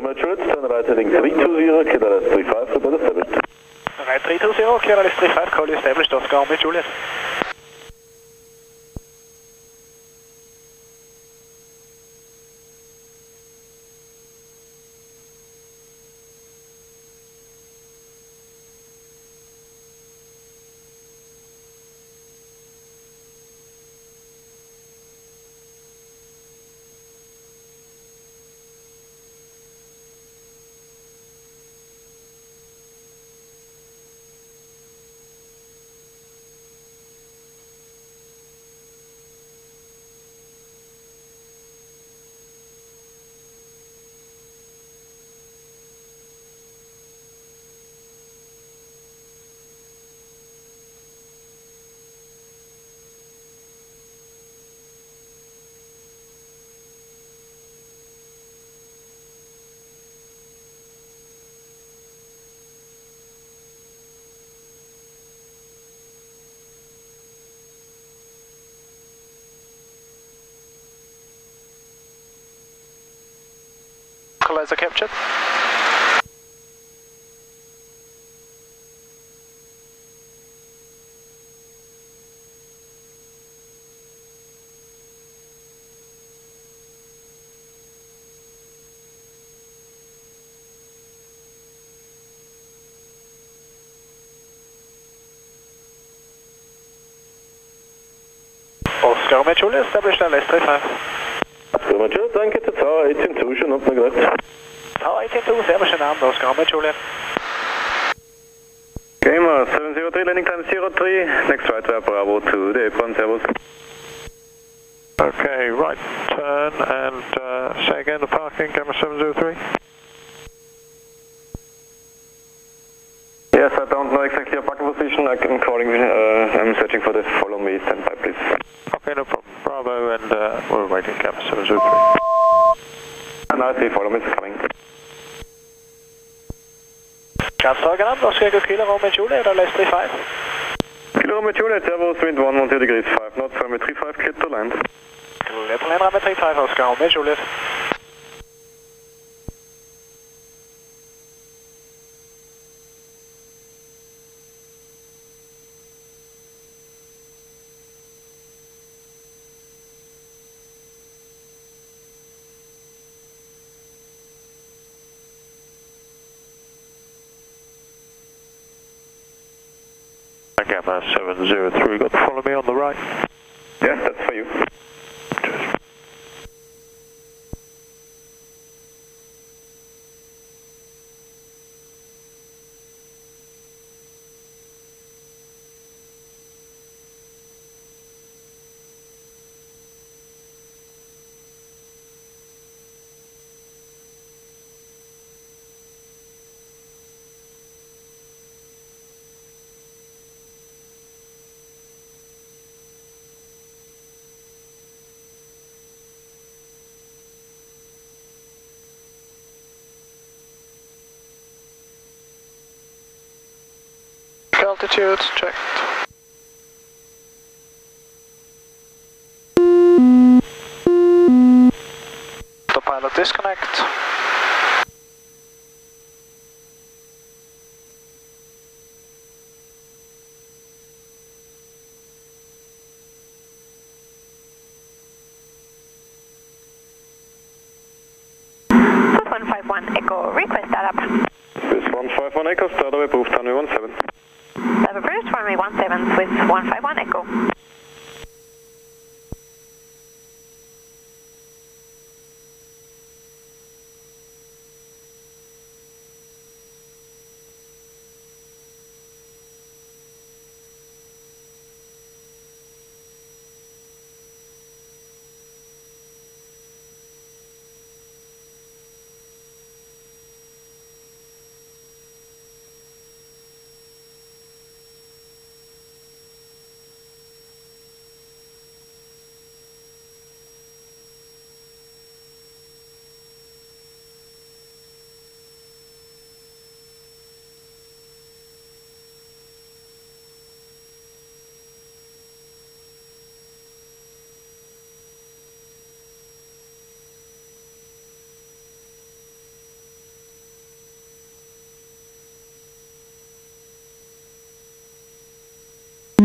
Romeo Juliet, turn right heading 320, KLS 35, report established. Right 320, KLS 35, call established, Oscar Romeo Juliet. Supervisor captured. Oscar Mature established an S35. Oscar Mature, danke, TZ, 18 Zuschauer, und mir gleich. 772, Serbische Namen, Oscar Romeo Juliet. Gamer 703, landing time 03, next right where Bravo to the apron, Servus. Okay, right turn and uh, say again the parking, Gamer 703. Yes, I don't know exactly your parking position, I'm calling, uh, I'm searching for the follow me, stand by please. Okay, no problem, Bravo and uh, we're waiting, Gamer 703. And I see follow me, coming. Ganz Abend, Oscar Kilo Romeo Juliet, LS 35. Kilo Romeo Juliet, servus, wind 110 degrees 5 knots, runway 35, clear to land. Clear to land, runway 35, Oscar Romeo Juliet. Gamma 703, got to follow me on the right. Yes, that's for you. Altitude checked. Autopilot disconnect. One five one Echo request startup. This 151 Echo, start away, approved, runway 17. Have approved runway 17 with 151 Echo.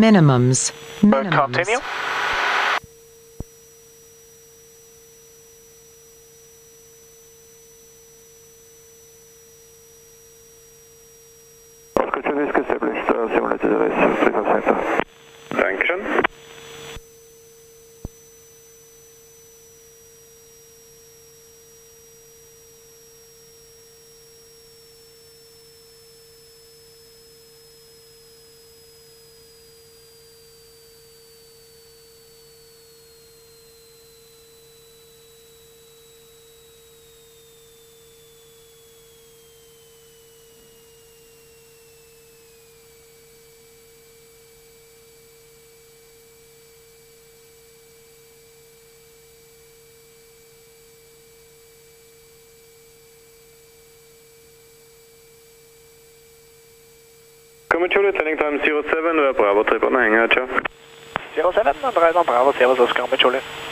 Minimums. Uh, Minimums. Continue. Oscar Charlie Whiskey established, uh, simulated race, 35 Comet Charlie, turning time 07, uh, Bravo trip on the hangar, Joe. 07, Andrea Bravo, Servus, Oscar, Mitchell. Comet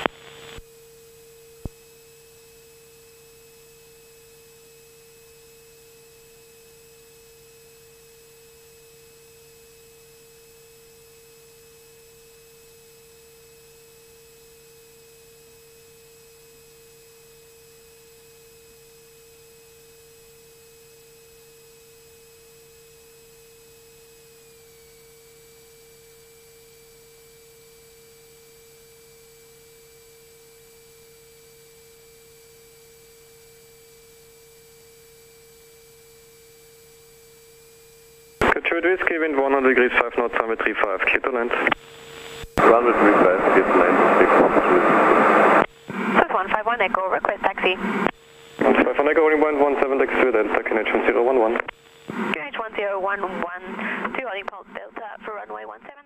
Charlie Whiskey, wind 100 degrees, 5 knots, runway 35, clear to land. Runway 35, get land, take off. Swiss 151 Echo, request taxi. 5 on Echo, holding point 17, taxi to Delta, connection 011. QNH 1011, two holding pulse Delta for runway 17.